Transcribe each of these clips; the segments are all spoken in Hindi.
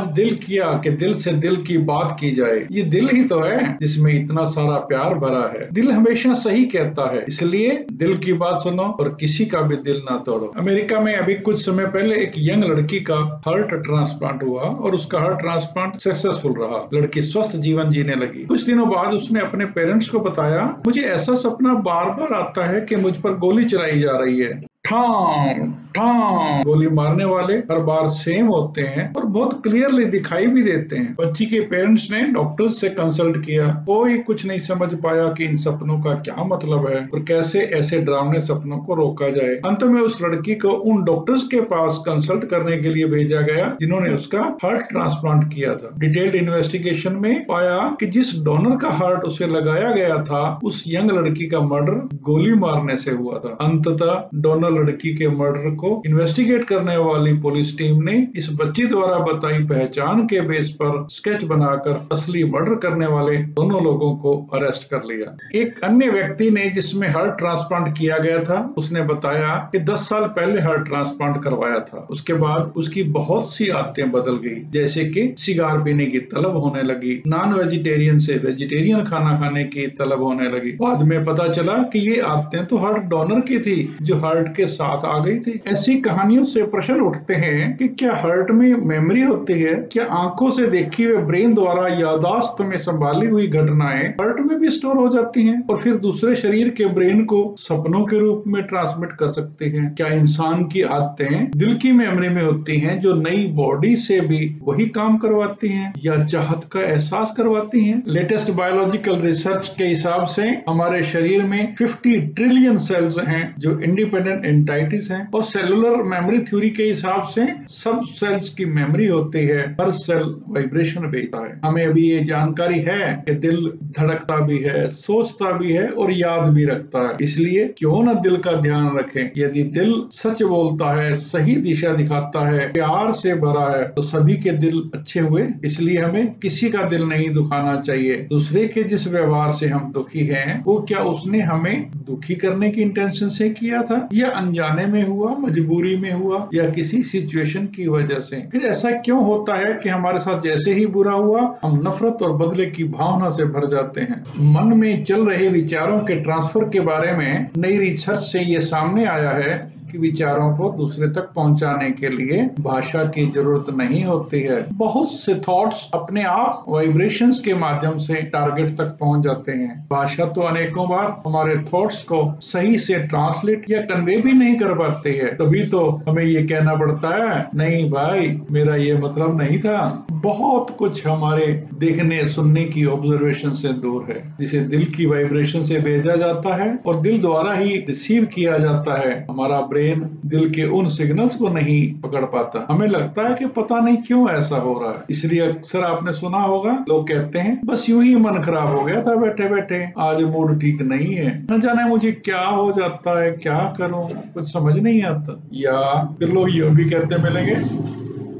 आज दिल किया कि दिल से दिल की बात की जाए। ये दिल ही तो है जिसमें इतना सारा प्यार भरा है। दिल हमेशा सही कहता है, इसलिए दिल की बात सुनो और किसी का भी दिल ना तोड़ो। अमेरिका में अभी कुछ समय पहले एक यंग लड़की का हार्ट ट्रांसप्लांट हुआ और उसका हार्ट ट्रांसप्लांट सक्सेसफुल रहा। लड़की स्वस्थ जीवन जीने लगी। कुछ दिनों बाद उसने अपने पेरेंट्स को बताया, मुझे ऐसा सपना बार बार आता है कि मुझ पर गोली चलाई जा रही है। ठाम ठाम गोली मारने वाले हर बार सेम होते हैं और बहुत क्लियरली दिखाई भी देते हैं। बच्ची के पेरेंट्स ने डॉक्टर्स से कंसल्ट किया। कोई कुछ नहीं समझ पाया कि इन सपनों का क्या मतलब है और कैसे ऐसे डरावने सपनों को रोका जाए। अंत में उस लड़की को उन डॉक्टर्स के पास कंसल्ट करने के लिए भेजा गया, जिन्होंने उसका हार्ट ट्रांसप्लांट किया था। डिटेल्ड इन्वेस्टिगेशन में पाया कि जिस डोनर का हार्ट उसे लगाया गया था, उस यंग लड़की का मर्डर गोली मारने से हुआ था। अंततः डोनर लड़की के मर्डर को इन्वेस्टिगेट करने वाली पुलिस टीम ने इस बच्ची द्वारा बताई पहचान के बेस पर स्केच बनाकर असली मर्डर करने वाले दोनों लोगों को अरेस्ट कर लिया। एक अन्य व्यक्ति ने जिसमें हार्ट ट्रांसप्लांट किया गया था, उसने बताया कि 10 साल पहले हार्ट ट्रांसप्लांट करवाया था। उसके बाद उसकी बहुत सी आदतें बदल गई, जैसे कि सिगार पीने की तलब होने लगी नॉन वेजिटेरियन से वेजिटेरियन खाना खाने की तलब होने लगी। बाद में पता चला कि ये आदतें तो हार्ट डोनर की थी, जो हार्ट के साथ आ गई थी। ऐसी कहानियों से प्रश्न उठते हैं कि क्या हार्ट में मेमोरी होती है? क्या आँखों से देखी हुई ब्रेन द्वारा यादाश्त में संभाली हुई घटनाएँ हार्ट में भी स्टोर हो जाती हैं और फिर दूसरे शरीर के ब्रेन को सपनों के रूप में ट्रांसमिट कर सकते हैं। क्या इंसान की आदतें दिल की मेमोरी में होती हैं जो नई बॉडी से भी वही काम करवाती हैं या चाहत का एहसास करवाती हैं? लेटेस्ट बायोलॉजिकल रिसर्च के हिसाब से हमारे शरीर में 50 ट्रिलियन सेल्स हैं जो इंडिपेंडेंट एंटाइटिस हैं और सेलुलर मेमोरी थ्योरी के हिसाब से सब सेल्स की मेमोरी होती है, हर सेल वाइब्रेशन भेजता है। हमें अभी ये जानकारी है कि दिल धड़कता भी है, सोचता भी है और याद भी रखता है। इसलिए क्यों ना दिल का ध्यान रखें। यदि दिल सच बोलता है, सही दिशा दिखाता है, प्यार से भरा है तो सभी के दिल अच्छे हुए। इसलिए हमें किसी का दिल नहीं दुखाना चाहिए। दूसरे के जिस व्यवहार से हम दुखी हैं, वो क्या उसने हमें दुखी करने की इंटेंशन से किया था? या अनजाने में हुआ, मजबूरी में हुआ या किसी सिचुएशन की वजह से? फिर ऐसा क्यों होता है कि हमारे साथ जैसे ही बुरा हुआ, हम नफरत और बदले की भावना से भर जाते हैं? मन में चल रहे विचारों के ट्रांसफ़र के बारे में नई रिसर्च से ये सामने आया है विचारों को दूसरे तक पहुँचाने के लिए भाषा की ज़रूरत नहीं होती है। बहुत से थॉट्स अपने आप वाइब्रेशंस के माध्यम से टारगेट तक पहुँच जाते हैं। भाषा तो अनेकों बार हमारे थॉट्स को सही से ट्रांसलेट या कन्वे भी नहीं कर पाती है। तभी तो हमें ये कहना पड़ता है, नहीं भाई, मेरा ये मतलब नहीं था। बहुत कुछ हमारे देखने, सुनने की ऑब्जर्वेशन से दूर है। जिसे दिल की वाइब्रेशन से भेजा जाता है और दिल द्वारा ही रिसीव किया जाता है। हमारा ब्रेन दिल के उन सिग्नल्स को नहीं पकड़ पाता। हमें लगता है कि पता नहीं क्यों ऐसा हो रहा है। इसलिए अक्सर आपने सुना होगा, लोग कहते हैं, बस यूँ ही मन खराब हो गया था बैठे बैठे आज मूड ठीक नहीं है। न जाने मुझे क्या हो जाता है, क्या करूँ? कुछ समझ नहीं आता। या फिर लोग यूँ भी कहते मिलेंगे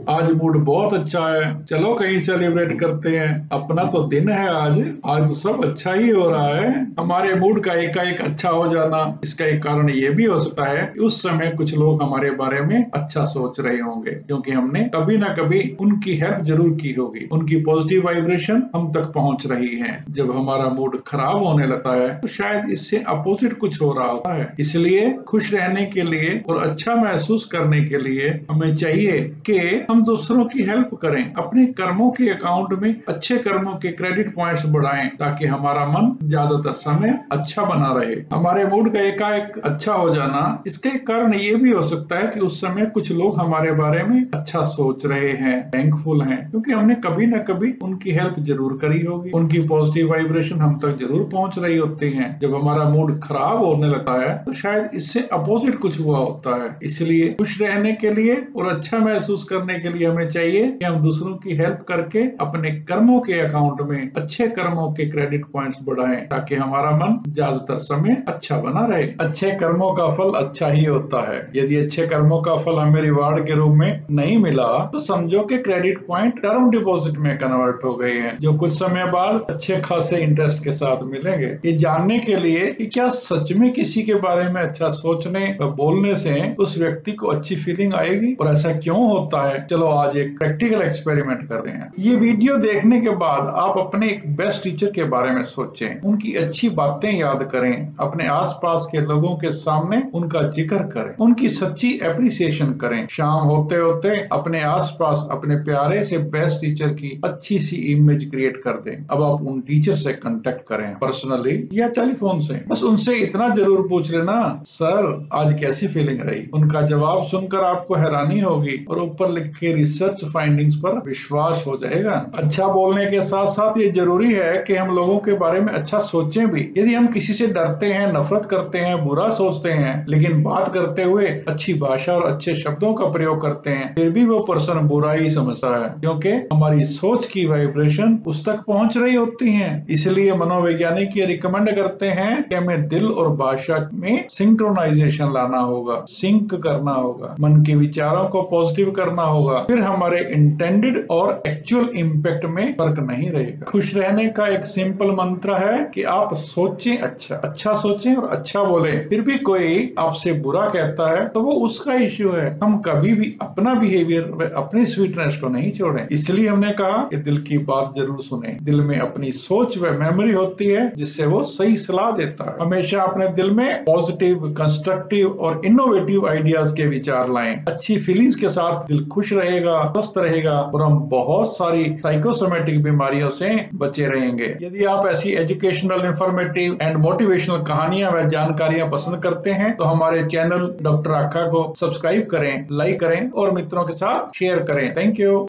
आज मूड बहुत अच्छा है। चलो कहीं सेलिब्रेट करते हैं। अपना तो दिन है आज। आज तो सब अच्छा ही हो रहा है। हमारे मूड का एकाएक अच्छा हो जाना, इसका एक कारण ये भी हो सकता है कि उस समय कुछ लोग हमारे बारे में अच्छा सोच रहे होंगे, क्योंकि हमने कभी ना कभी उनकी हेल्प ज़रूर की होगी। उनकी पॉजिटिव वाइब्रेशन हम तक पहुँच रही है। जब हमारा मूड खराब होने लगता है तो शायद इससे अपोजिट कुछ हो रहा होता है। इसलिए खुश रहने के लिए और अच्छा महसूस करने के लिए हमें चाहिए कि हम दूसरों की हेल्प करें, अपने कर्मों के अकाउंट में अच्छे कर्मों के क्रेडिट पॉइंट्स बढ़ाएँ, ताकि हमारा मन ज़्यादातर समय अच्छा बना रहे। हमारे मूड का एकाएक अच्छा हो जाना, इसका कारण ये भी हो सकता है कि उस समय कुछ लोग हमारे बारे में अच्छा सोच रहे हैं थैंकफुल हैं, क्योंकि हमने कभी न कभी उनकी हेल्प ज़रूर करी होगी। उनकी पॉजिटिव वाइब्रेशन हम तक ज़रूर पहुँच रही होती है। जब हमारा मूड खराब होने लगता है तो शायद इससे अपोजिट कुछ हुआ होता है। इसलिए खुश रहने के लिए और अच्छा महसूस करने के लिए हमें चाहिए कि हम दूसरों की हेल्प करके अपने कर्मों के अकाउंट में अच्छे कर्मों के क्रेडिट पॉइंट्स बढ़ाएँ, ताकि हमारा मन ज़्यादातर समय अच्छा बना रहे। अच्छे कर्मों का फल अच्छा ही होता है। यदि अच्छे कर्मों का फल हमें रिवार्ड के रूप में नहीं मिला तो समझो कि क्रेडिट पॉइंट टर्म डिपोजिट में कन्वर्ट हो गए हैं, जो कुछ समय बाद अच्छे खासे इंटरेस्ट के साथ मिलेंगे। ये जानने के लिए कि क्या सच में किसी के बारे में अच्छा सोचने व बोलने से उस व्यक्ति को अच्छी फीलिंग आएगी? और ऐसा क्यों होता है? चलो आज एक प्रैक्टिकल एक्सपेरिमेंट कर रहे हैं। ये वीडियो देखने के बाद आप अपने एक बेस्ट टीचर के बारे में सोचें। उनकी अच्छी बातें याद करें। अपने आसपास के लोगों के सामने उनका ज़िक्र करें। उनकी सच्ची अप्रिसिएशन करें। शाम होते होते अपने आसपास अपने प्यारे से बेस्ट टीचर की अच्छी सी इमेज क्रिएट कर दें। अब आप उन टीचर से कांटेक्ट करें। पर्सनली या टेलीफोन से। बस उनसे इतना ज़रूर पूछ लेना सर आज कैसी फीलिंग रही? उनका जवाब सुनकर आपको हैरानी होगी और ऊपर लिखे रिसर्च फाइंडिंग्स पर विश्वास हो जाएगा। अच्छा बोलने के साथ साथ ये ज़रूरी है कि हम लोगों के बारे में अच्छा सोचें भी। यदि हम किसी से डरते हैं, नफरत करते हैं, बुरा सोचते हैं, लेकिन बात करते हुए अच्छी भाषा और अच्छे शब्दों का प्रयोग करते हैं, फिर भी वो पर्सन बुरा ही समझता है, क्योंकि हमारी सोच की वाइब्रेशन उस तक पहुँच रही होती है। इसलिए मनोवैज्ञानिक ये रिकमेंड करते हैं कि हमें दिल और भाषा में सिंक्रोनाइजेशन लाना होगा सिंक करना होगा। मन के विचारों को पॉजिटिव करना होगा। फिर हमारे इंटेंडेड और एक्चुअल इम्पैक्ट में फ़र्क नहीं रहेगा। खुश रहने का एक सिंपल मंत्र है कि आप सोचें अच्छा अच्छा सोचें और अच्छा बोले। फिर भी कोई आपसे बुरा कहता है तो वो उसका इश्यू है। हम कभी भी अपना बिहेवियर अपनी स्वीटनेस को नहीं छोड़े। इसलिए हमने कहा कि दिल की बात ज़रूर सुने। दिल में अपनी सोच व मेमोरी होती है, जिससे वो सही सलाह देता है। हमेशा अपने दिल में पॉजिटिव कंस्ट्रक्टिव और इनोवेटिव आइडियाज़ के विचार लाएँ। अच्छी फीलिंग्स के साथ दिल खुश रहेगा, स्वस्थ रहेगा और हम बहुत सारी साइकोसोमेटिक बीमारियों से बचे रहेंगे। यदि आप ऐसी एजुकेशनल इंफॉर्मेटिव एंड मोटिवेशनल कहानियाँ व जानकारियाँ पसंद करते हैं तो हमारे चैनल डॉक्टर आखा को सब्सक्राइब करें लाइक करें और मित्रों के साथ शेयर करें। Thank you